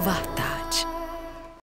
Vata.